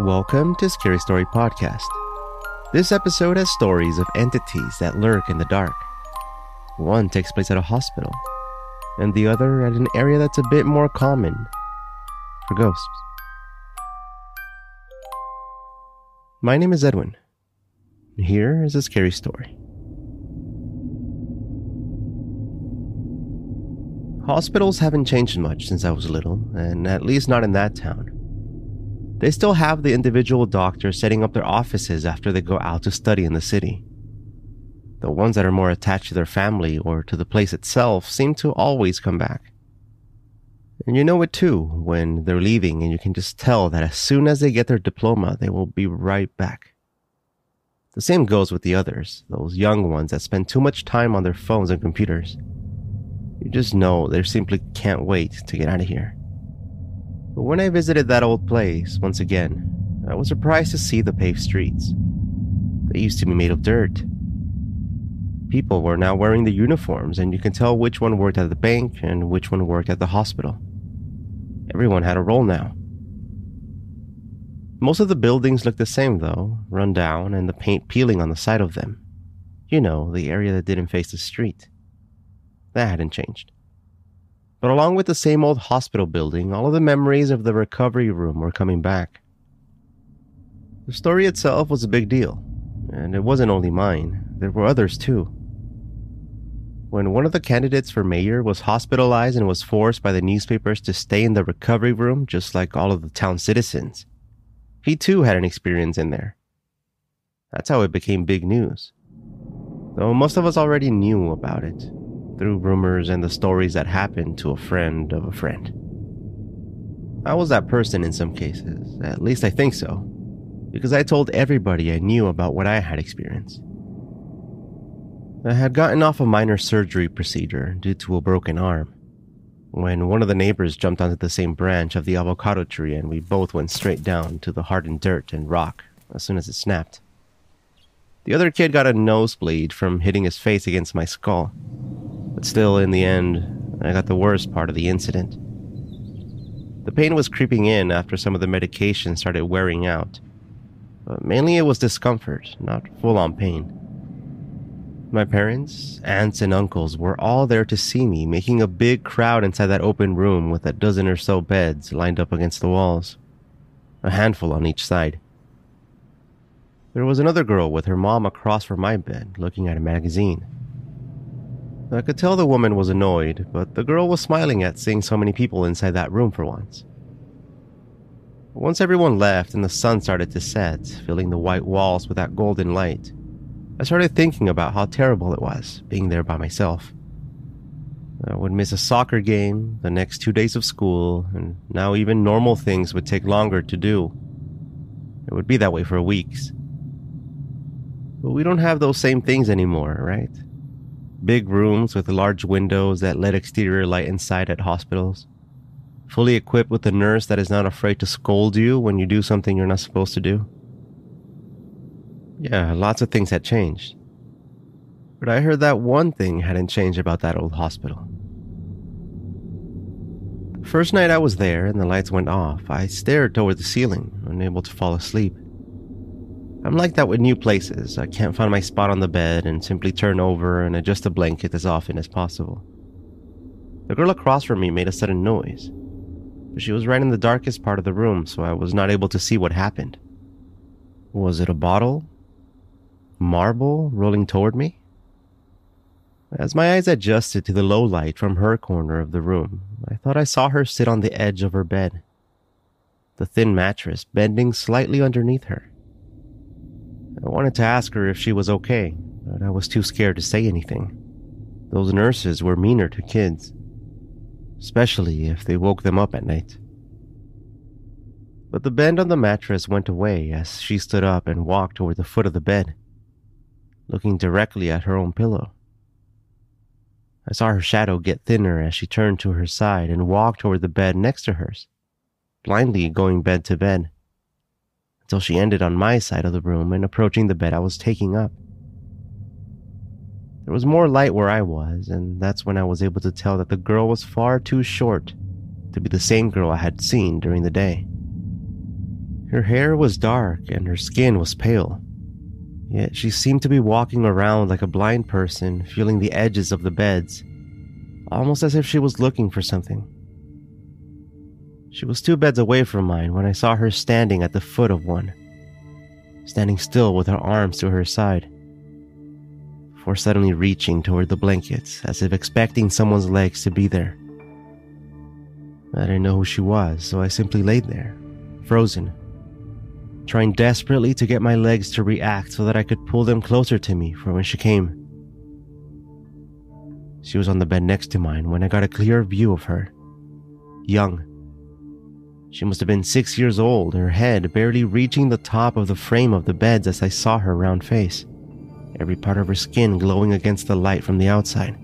Welcome to Scary Story Podcast. This episode has stories of entities that lurk in the dark. One takes place at a hospital, and the other at an area that's a bit more common for ghosts. My name is Edwin. Here is a scary story. Hospitals haven't changed much since I was little, and at least not in that town. They still have the individual doctors setting up their offices after they go out to study in the city. The ones that are more attached to their family or to the place itself seem to always come back. And you know it too when they're leaving, and you can just tell that as soon as they get their diploma, they will be right back. The same goes with the others, those young ones that spend too much time on their phones and computers. You just know they simply can't wait to get out of here. But when I visited that old place once again, I was surprised to see the paved streets. They used to be made of dirt. People were now wearing the uniforms, and you can tell which one worked at the bank and which one worked at the hospital. Everyone had a role now. Most of the buildings looked the same, though, run down and the paint peeling on the side of them. You know, the area that didn't face the street. That hadn't changed. But along with the same old hospital building, all of the memories of the recovery room were coming back. The story itself was a big deal, and it wasn't only mine, there were others too. When one of the candidates for mayor was hospitalized and was forced by the newspapers to stay in the recovery room just like all of the town citizens, he too had an experience in there. That's how it became big news. Though most of us already knew about it, through rumors and the stories that happened to a friend of a friend. I was that person in some cases, at least I think so, because I told everybody I knew about what I had experienced. I had gotten off a minor surgery procedure due to a broken arm when one of the neighbors jumped onto the same branch of the avocado tree and we both went straight down to the hardened dirt and rock as soon as it snapped. The other kid got a nosebleed from hitting his face against my skull, but still, in the end, I got the worst part of the incident. The pain was creeping in after some of the medication started wearing out. But mainly it was discomfort, not full on pain. My parents, aunts, and uncles were all there to see me, making a big crowd inside that open room with a dozen or so beds lined up against the walls, a handful on each side. There was another girl with her mom across from my bed looking at a magazine. I could tell the woman was annoyed, but the girl was smiling at seeing so many people inside that room for once. Once everyone left and the sun started to set, filling the white walls with that golden light, I started thinking about how terrible it was being there by myself. I would miss a soccer game, the next two days of school, and now even normal things would take longer to do. It would be that way for weeks. But we don't have those same things anymore, right? Big rooms with large windows that let exterior light inside at hospitals. Fully equipped with a nurse that is not afraid to scold you when you do something you're not supposed to do. Yeah, lots of things had changed. But I heard that one thing hadn't changed about that old hospital. The first night I was there and the lights went off, I stared toward the ceiling, unable to fall asleep. I'm like that with new places. I can't find my spot on the bed and simply turn over and adjust the blanket as often as possible. The girl across from me made a sudden noise, but she was right in the darkest part of the room, so I was not able to see what happened. Was it a bottle? Marble rolling toward me? As my eyes adjusted to the low light from her corner of the room, I thought I saw her sit on the edge of her bed, the thin mattress bending slightly underneath her. I wanted to ask her if she was okay, but I was too scared to say anything. Those nurses were meaner to kids, especially if they woke them up at night. But the bend on the mattress went away as she stood up and walked toward the foot of the bed, looking directly at her own pillow. I saw her shadow get thinner as she turned to her side and walked toward the bed next to hers, blindly going bed to bed until she ended on my side of the room and approaching the bed I was taking up. There was more light where I was, and that's when I was able to tell that the girl was far too short to be the same girl I had seen during the day. Her hair was dark and her skin was pale. Yet she seemed to be walking around like a blind person, feeling the edges of the beds, almost as if she was looking for something. She was two beds away from mine when I saw her standing at the foot of one, standing still with her arms to her side, before suddenly reaching toward the blankets as if expecting someone's legs to be there. I didn't know who she was, so I simply laid there, frozen, trying desperately to get my legs to react so that I could pull them closer to me for when she came. She was on the bed next to mine when I got a clear view of her. Young. She must have been six years old, her head barely reaching the top of the frame of the beds as I saw her round face, every part of her skin glowing against the light from the outside.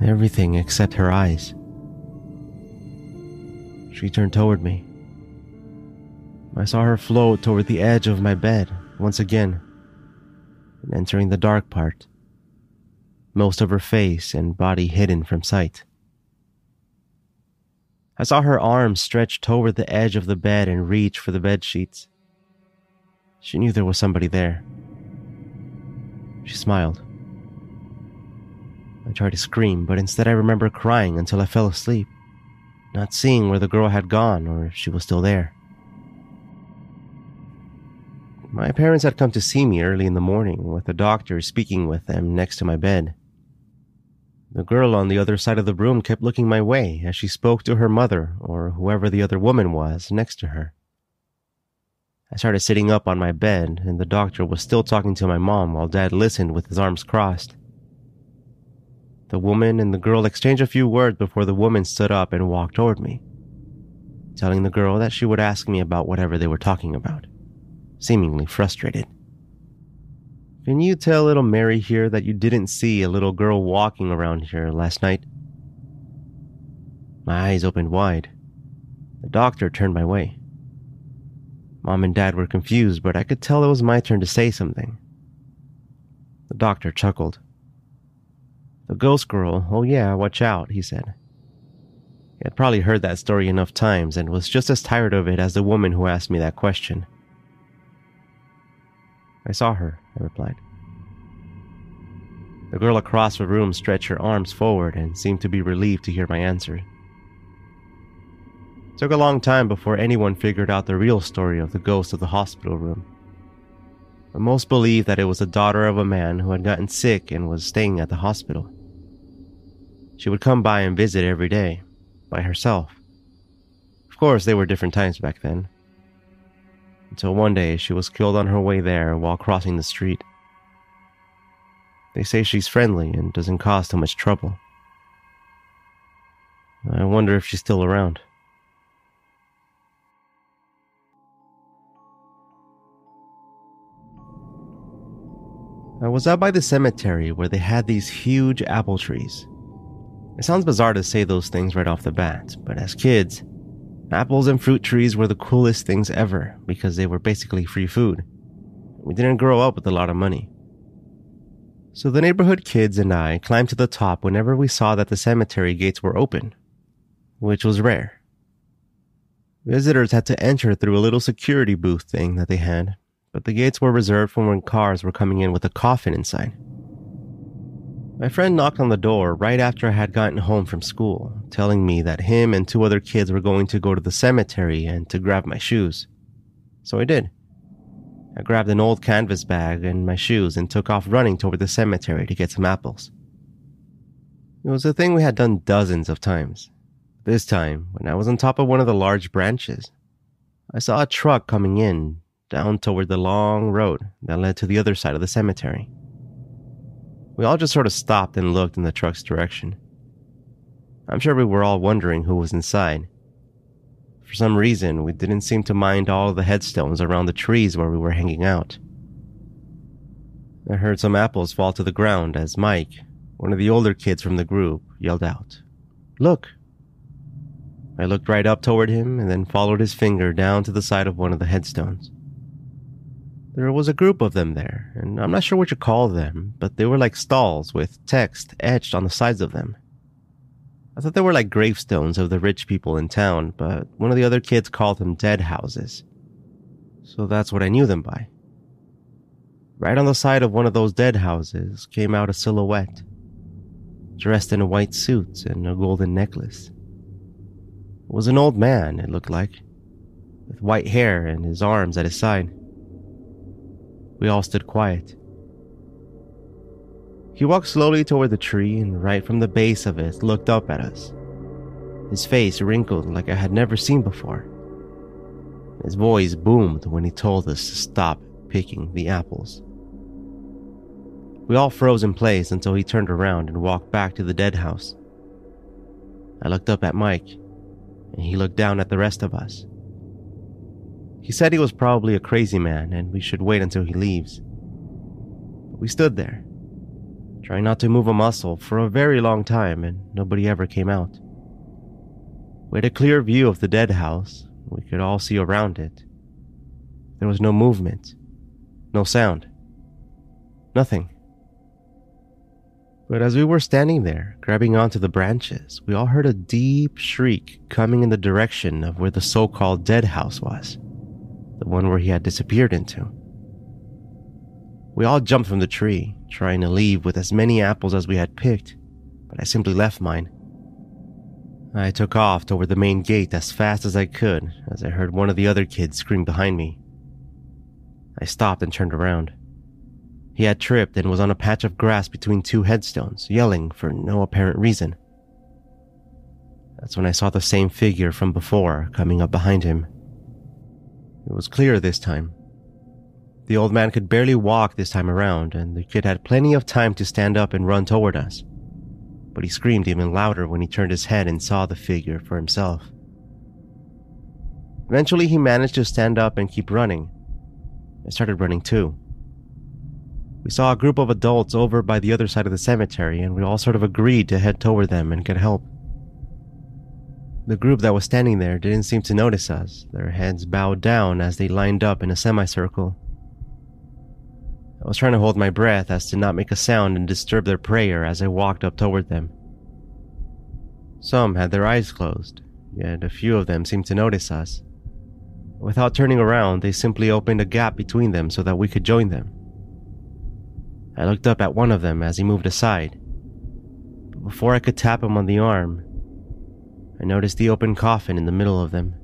Everything except her eyes. She turned toward me. I saw her float toward the edge of my bed once again, and entering the dark part, most of her face and body hidden from sight. I saw her arms stretch toward the edge of the bed and reach for the bed sheets. She knew there was somebody there. She smiled. I tried to scream, but instead I remember crying until I fell asleep, not seeing where the girl had gone or if she was still there. My parents had come to see me early in the morning, with the doctor speaking with them next to my bed. The girl on the other side of the room kept looking my way as she spoke to her mother, or whoever the other woman was, next to her. I started sitting up on my bed, and the doctor was still talking to my mom while Dad listened with his arms crossed. The woman and the girl exchanged a few words before the woman stood up and walked toward me, telling the girl that she would ask me about whatever they were talking about seemingly frustrated. Can you tell little Mary here that you didn't see a little girl walking around here last night? My eyes opened wide. The doctor turned my way. Mom and Dad were confused, but I could tell it was my turn to say something. The doctor chuckled. The ghost girl, oh yeah, watch out, he said. He had probably heard that story enough times and was just as tired of it as the woman who asked me that question. I saw her, I replied. The girl across the room stretched her arms forward and seemed to be relieved to hear my answer. It took a long time before anyone figured out the real story of the ghost of the hospital room. But most believed that it was the daughter of a man who had gotten sick and was staying at the hospital. She would come by and visit every day, by herself. Of course, they were different times back then until one day she was killed on her way there while crossing the street. They say she's friendly and doesn't cause too much trouble. I wonder if she's still around. I was out by the cemetery where they had these huge apple trees. It sounds bizarre to say those things right off the bat, but as kids, Apples and fruit trees were the coolest things ever because they were basically free food. We didn't grow up with a lot of money. So the neighborhood kids and I climbed to the top whenever we saw that the cemetery gates were open, which was rare. Visitors had to enter through a little security booth thing that they had, but the gates were reserved for when cars were coming in with a coffin inside. My friend knocked on the door right after I had gotten home from school, telling me that him and two other kids were going to go to the cemetery and to grab my shoes. So I did. I grabbed an old canvas bag and my shoes and took off running toward the cemetery to get some apples. It was a thing we had done dozens of times. This time, when I was on top of one of the large branches, I saw a truck coming in down toward the long road that led to the other side of the cemetery. We all just sort of stopped and looked in the truck's direction. I'm sure we were all wondering who was inside. For some reason, we didn't seem to mind all the headstones around the trees where we were hanging out. I heard some apples fall to the ground as Mike, one of the older kids from the group, yelled out, Look! I looked right up toward him and then followed his finger down to the side of one of the headstones. There was a group of them there, and I'm not sure what you call them, but they were like stalls with text etched on the sides of them. I thought they were like gravestones of the rich people in town, but one of the other kids called them dead houses. So that's what I knew them by. Right on the side of one of those dead houses came out a silhouette, dressed in a white suit and a golden necklace. It was an old man, it looked like, with white hair and his arms at his side. We all stood quiet. He walked slowly toward the tree and right from the base of it looked up at us. His face wrinkled like I had never seen before. His voice boomed when he told us to stop picking the apples. We all froze in place until he turned around and walked back to the dead house. I looked up at Mike, and he looked down at the rest of us. He said he was probably a crazy man and we should wait until he leaves. But we stood there, trying not to move a muscle for a very long time, and nobody ever came out. We had a clear view of the dead house. We could all see around it. There was no movement, no sound, nothing. But as we were standing there, grabbing onto the branches, we all heard a deep shriek coming in the direction of where the so called dead house was, the one where he had disappeared into. We all jumped from the tree, trying to leave with as many apples as we had picked, but I simply left mine. I took off toward the main gate as fast as I could as I heard one of the other kids scream behind me. I stopped and turned around. He had tripped and was on a patch of grass between two headstones, yelling for no apparent reason. That's when I saw the same figure from before coming up behind him. It was clear this time. The old man could barely walk this time around, and the kid had plenty of time to stand up and run toward us. But he screamed even louder when he turned his head and saw the figure for himself. Eventually, he managed to stand up and keep running. I started running too. We saw a group of adults over by the other side of the cemetery, and we all sort of agreed to head toward them and get help. The group that was standing there didn't seem to notice us, their heads bowed down as they lined up in a semicircle. I was trying to hold my breath as to not make a sound and disturb their prayer as I walked up toward them. Some had their eyes closed, yet a few of them seemed to notice us. Without turning around, they simply opened a gap between them so that we could join them. I looked up at one of them as he moved aside, but before I could tap him on the arm, Noticed the open coffin in the middle of them.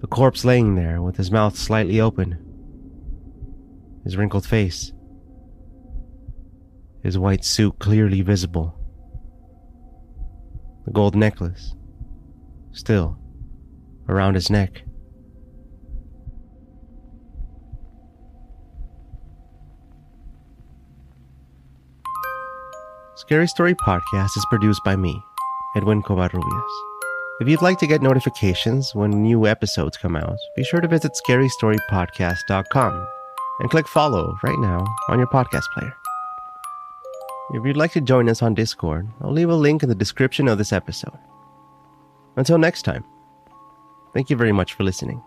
The corpse laying there with his mouth slightly open his wrinkled face, his white suit clearly visible, the gold necklace still around his neck. Scary Story Podcast is produced by me, Edwin Covarrubias. If you'd like to get notifications when new episodes come out, be sure to visit scarystorypodcast.com and click follow right now on your podcast player. If you'd like to join us on Discord, I'll leave a link in the description of this episode. Until next time, thank you very much for listening.